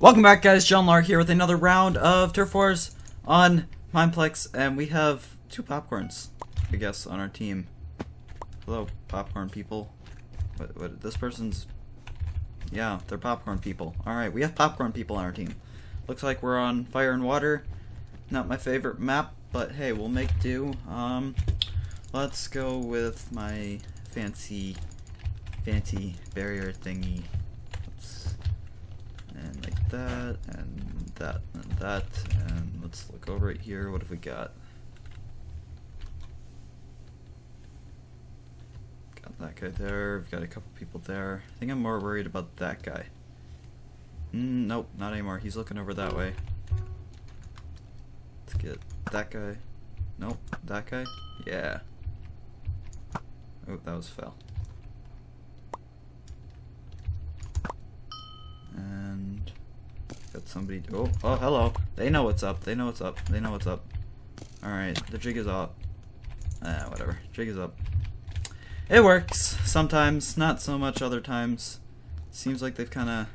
Welcome back guys, Jonlar here with another round of Turf Wars on Mineplex, and we have two popcorns, I guess, on our team. Hello, popcorn people. What, what, this person's... Yeah, they're popcorn people. Alright, we have popcorn people on our team. Looks like we're on Fire and Water. Not my favorite map, but hey, we'll make do. Um, let's go with my fancy, fancy barrier thingy that, and that, and that, and let's look over it here, what have we got? Got that guy there, we've got a couple people there. I think I'm more worried about that guy. Mm, nope, not anymore, he's looking over that way. Let's get that guy. Nope, that guy? Yeah. Oh, that was fell. Got somebody. Oh, oh, hello. They know what's up. They know what's up. They know what's up. Alright, the jig is up. Ah, whatever. Jig is up. It works. Sometimes. Not so much other times. Seems like they've kind of...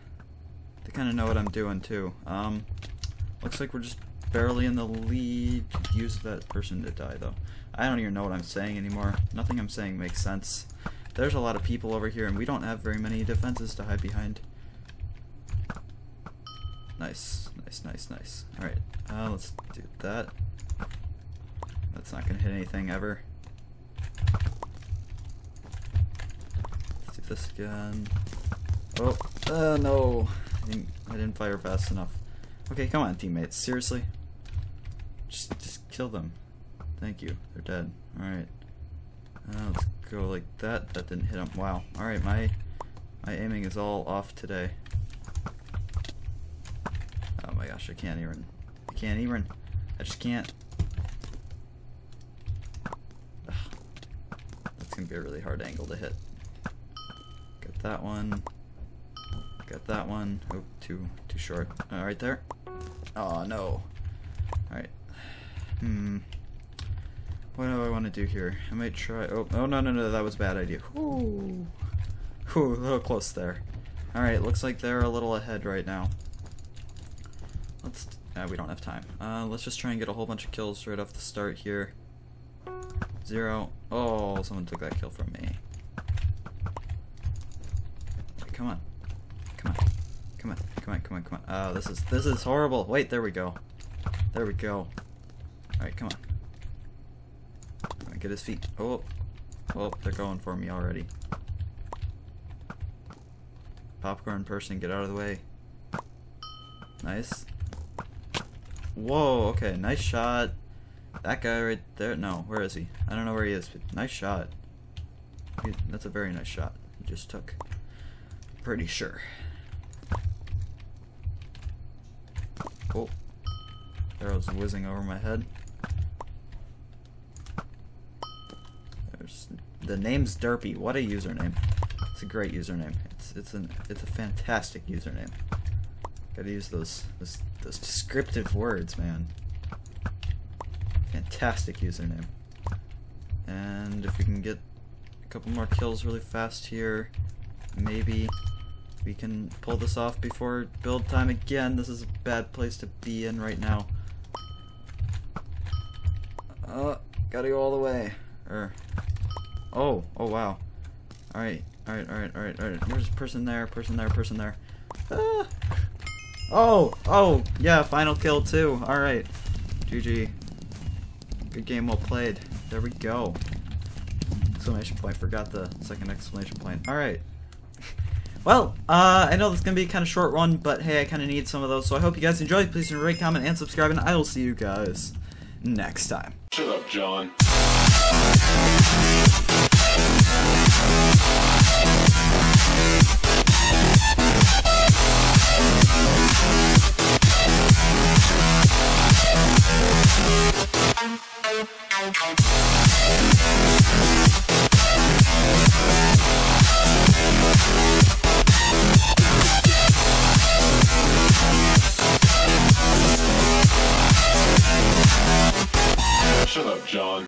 They kind of know what I'm doing, too. Um, looks like we're just barely in the lead. Use that person to die, though. I don't even know what I'm saying anymore. Nothing I'm saying makes sense. There's a lot of people over here, and we don't have very many defenses to hide behind. Nice, nice, nice, nice. Alright, uh, let's do that. That's not gonna hit anything ever. Let's do this again. Oh, uh, no. I didn't, I didn't fire fast enough. Okay, come on, teammates. Seriously? Just, just kill them. Thank you. They're dead. Alright. Uh, let's go like that. That didn't hit them. Wow. Alright, my, my aiming is all off today gosh, I can't even. I can't even. I just can't. Ugh. That's gonna be a really hard angle to hit. Got that one. Got that one. Oh, too too short. Uh, right there. Oh no. All right. Hmm. What do I want to do here? I might try. Oh, oh no no no, that was a bad idea. Ooh. Ooh, a little close there. All right, looks like they're a little ahead right now. Let's. Uh, we don't have time. Uh, let's just try and get a whole bunch of kills right off the start here. Zero. Oh, someone took that kill from me. come on. Come on. Come on. Come on. Come on. Come on. Oh, this is this is horrible. Wait, there we go. There we go. Alright, come on. Come on, get his feet. Oh. Oh, they're going for me already. Popcorn person, get out of the way. Nice. Whoa, okay, nice shot. That guy right there, no, where is he? I don't know where he is, but nice shot. That's a very nice shot he just took. Pretty sure. Oh, arrows whizzing over my head. There's the name's Derpy. What a username! It's a great username. It's it's an it's a fantastic username. Gotta use those, those, those descriptive words, man. Fantastic username. And if we can get a couple more kills really fast here, maybe we can pull this off before build time again. This is a bad place to be in right now. Uh, gotta go all the way. Er. Oh, oh wow. Alright, alright, alright, alright, alright. There's a person there, person there, person there. Ah! Oh, oh, yeah, final kill too. Alright. GG. Good game well played. There we go. Exclamation point. Forgot the second exclamation point. Alright. Well, uh, I know this is going to be kind of short one, but hey, I kind of need some of those, so I hope you guys enjoyed. Please rate, comment, and subscribe, and I will see you guys next time. Shut up, John. Shut up, John.